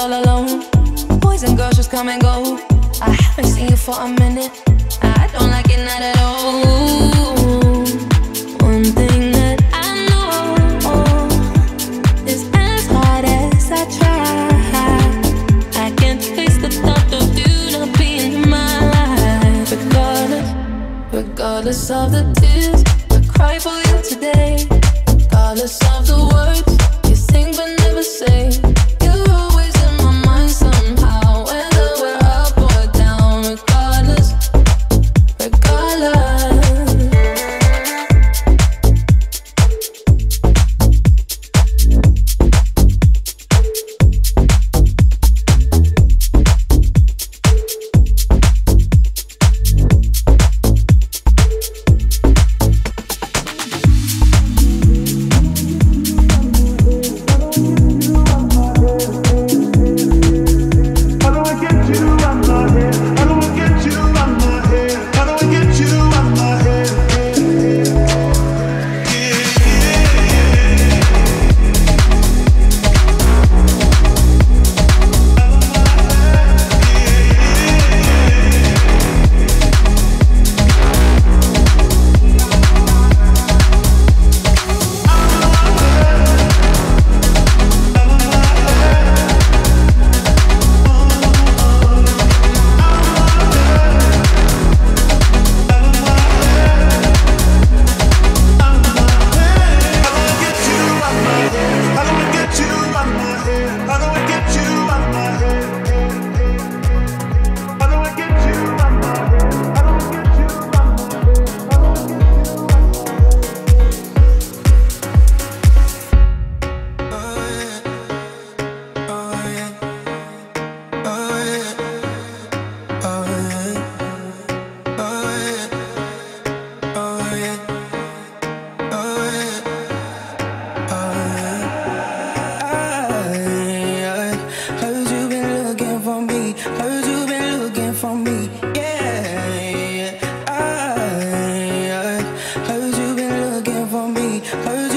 all alone. Boys and girls just come and go. I haven't seen you for a minute. I don't like it not at all. One thing that I know is as hard as I try, I can't face the thought of you not being in my life. Regardless, regardless of the. hurt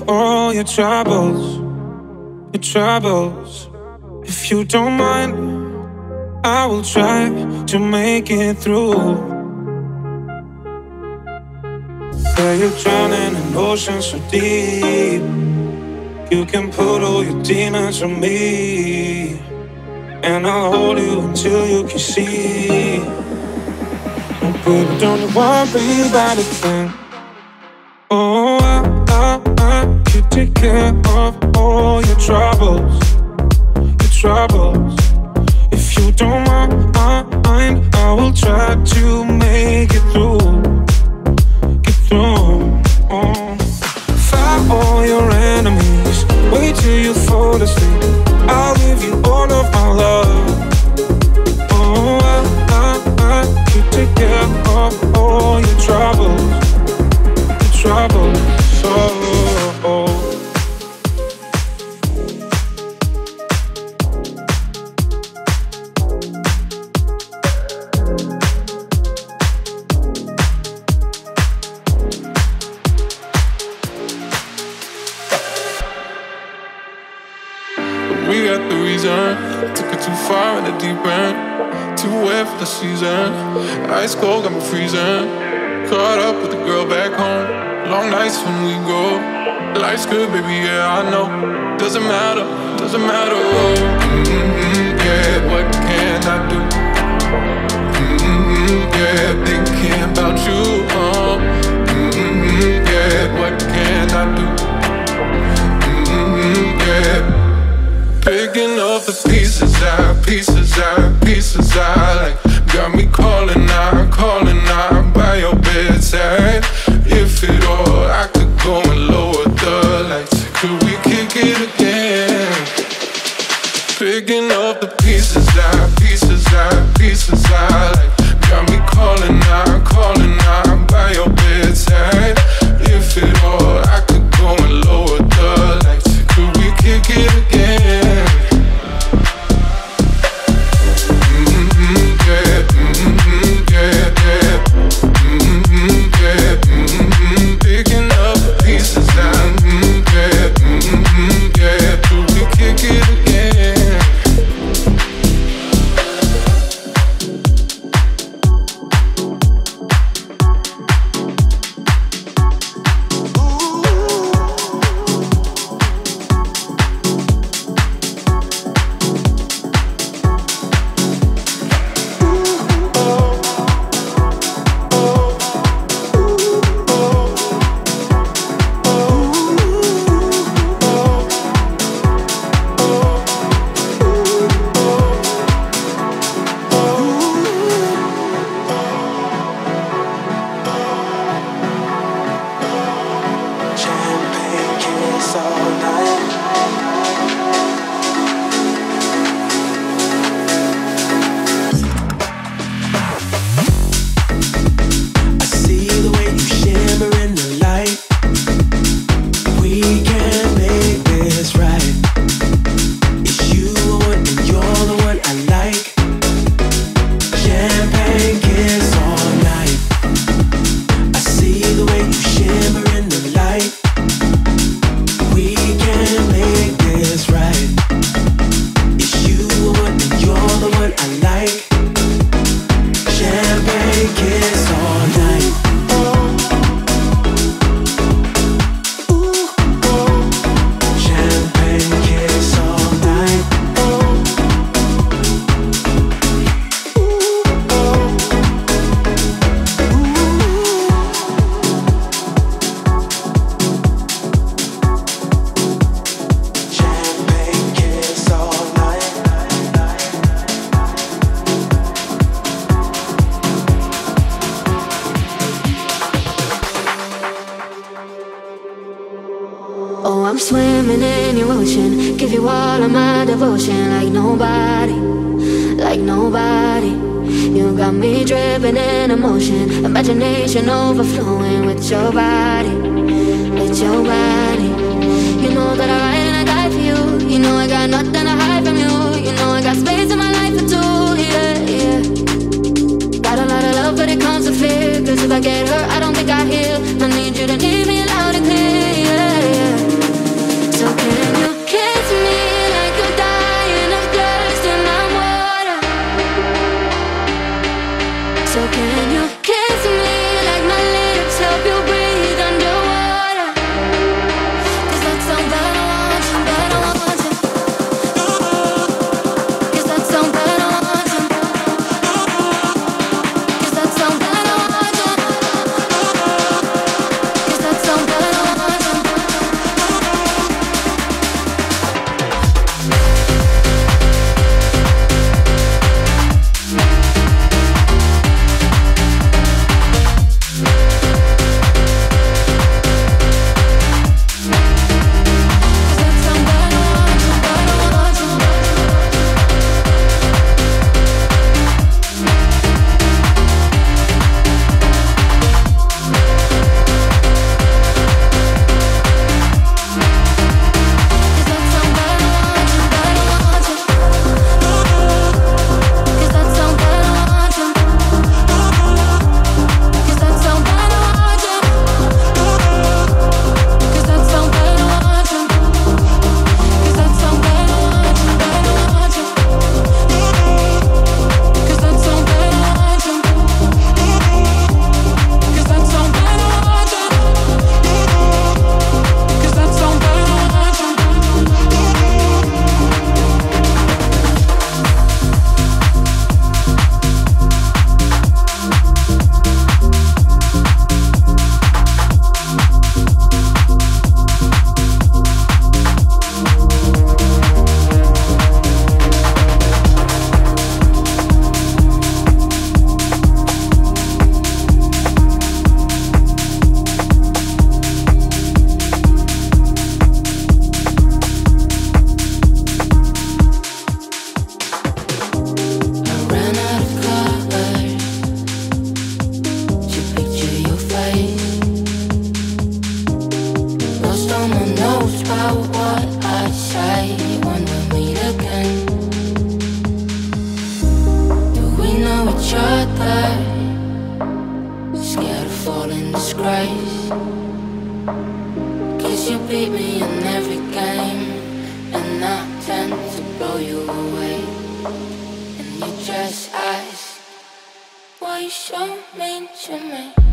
of all your troubles, your troubles. If you don't mind, I will try to make it through. Yeah, you're drowning in oceans so deep. You can put all your demons on me, and I'll hold you until you can see. Baby, don't worry about a thing. Oh, take care of all your troubles, your troubles. If you don't mind, I will try to make it through, get through. Oh. Fight all your enemies, wait till you fall asleep. I'll give you all of my love. Oh, I, I, I could take care of all your troubles trouble. So. Overflowing with your body, with your body. You know that I ride and I die for you. You know I got nothing to hide from you. You know I got space in my life for two, yeah, yeah. Got a lot of love, but it comes with fear. Cause if I get hurt, I don't think I heal. I need you to need why you so mean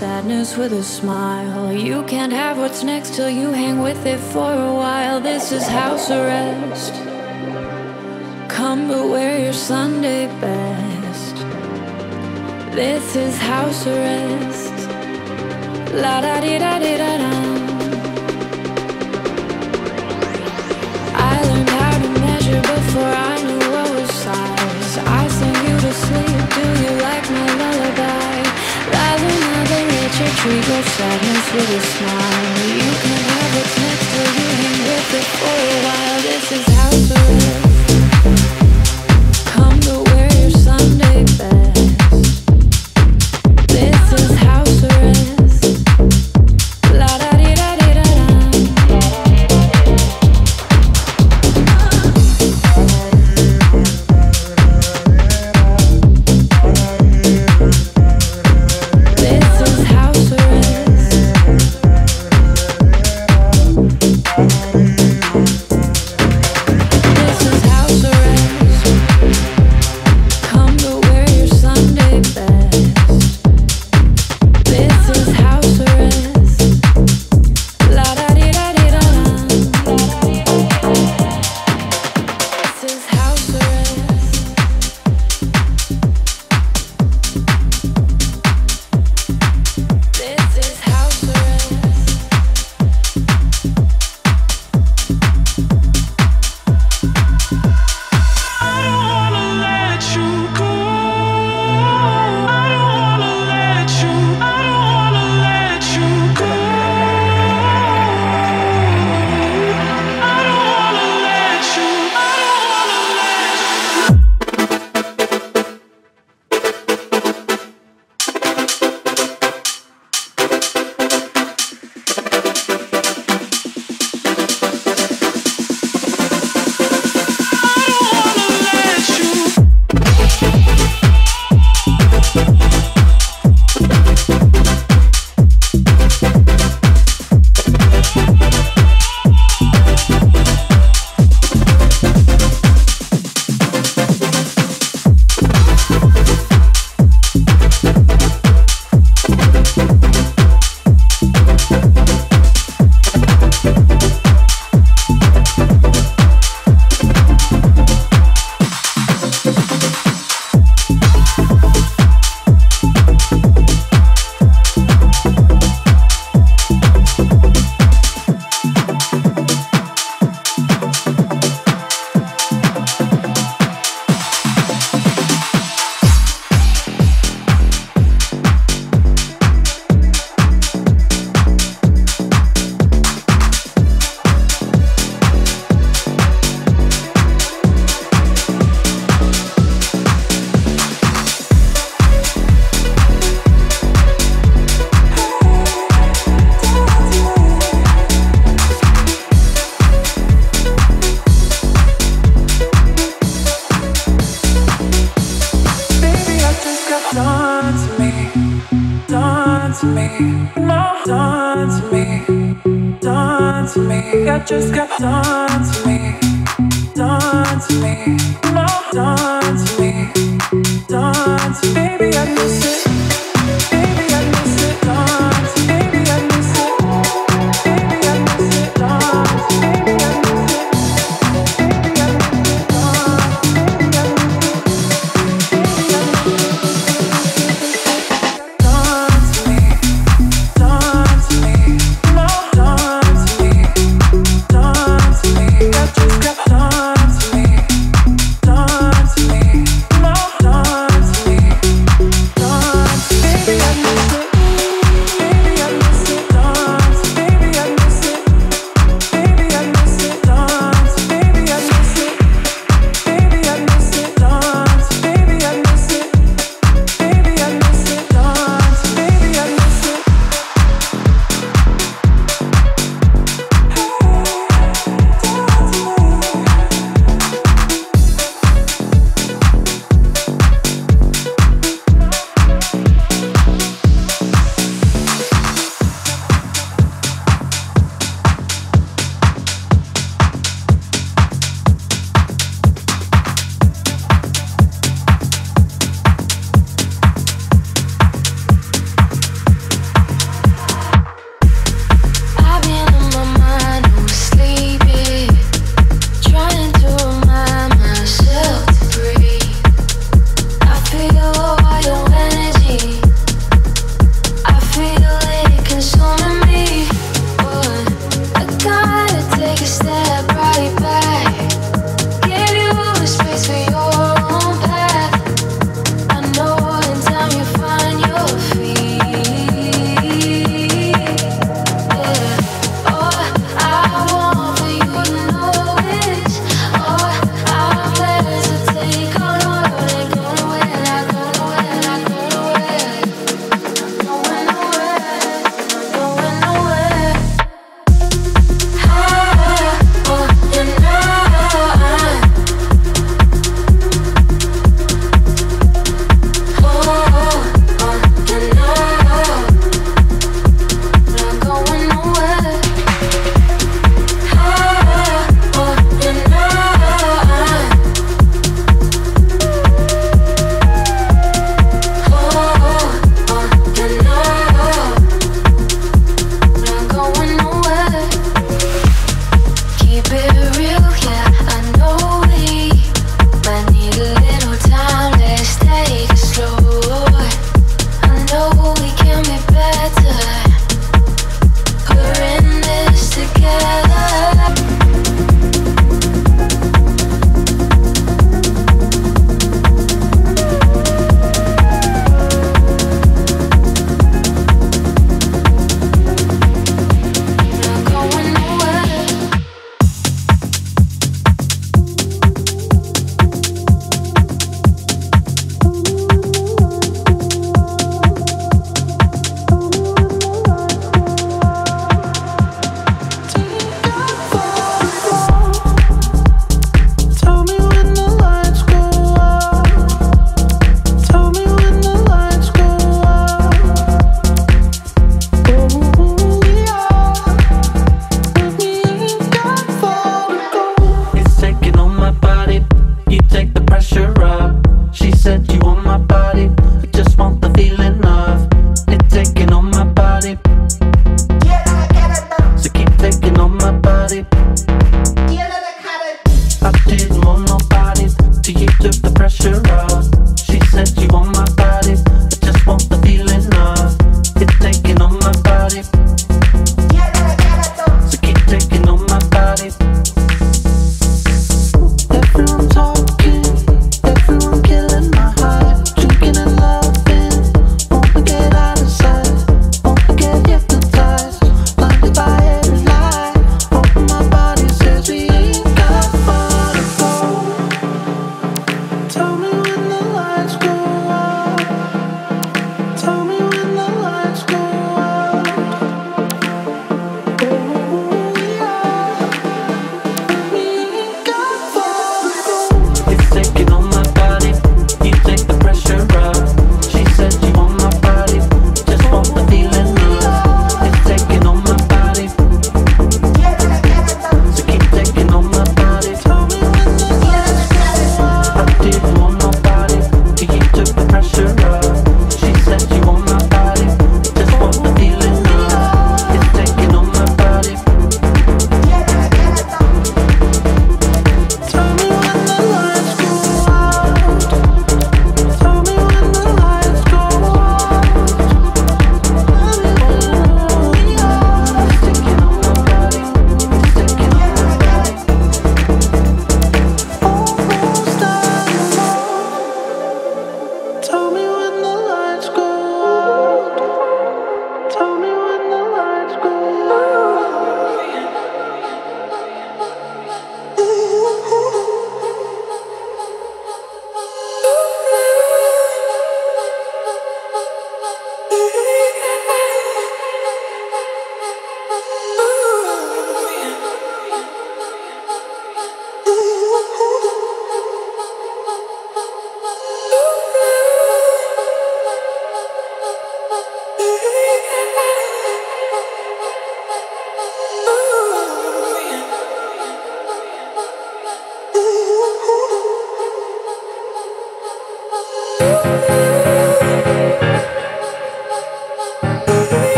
me? with a smile. You can't have what's next till you hang with it for a while. This is house arrest. Come but wear your Sunday best. This is house arrest. La da di da di da da. I learned how to measure before I your treat your sadness with a smile. You can have what's next till you hang with it for a while. This is how to live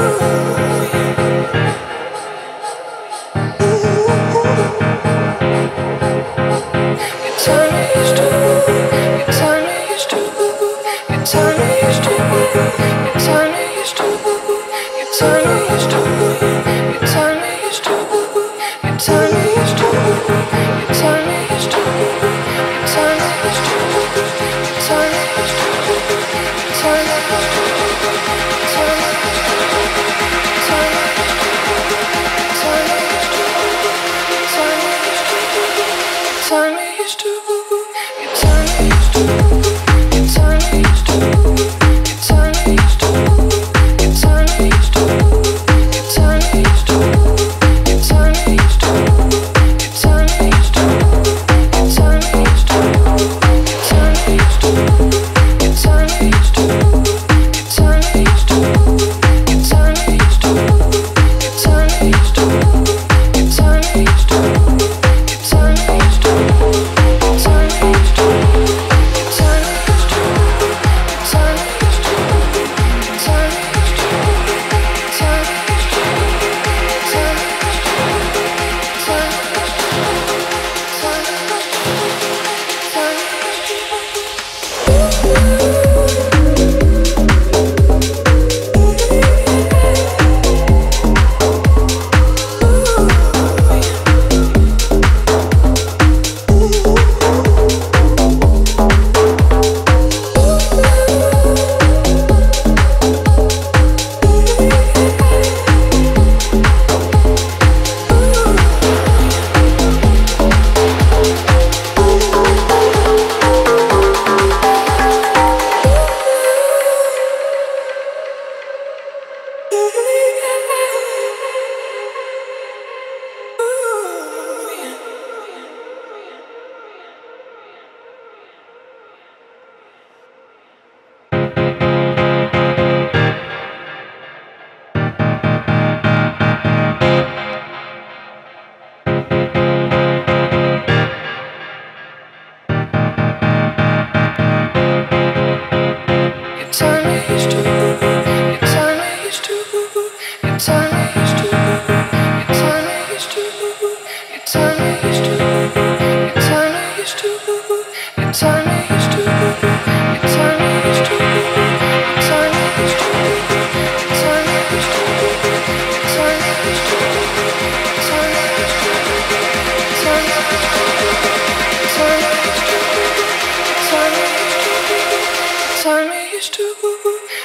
Ooh. stage to turn me turn me.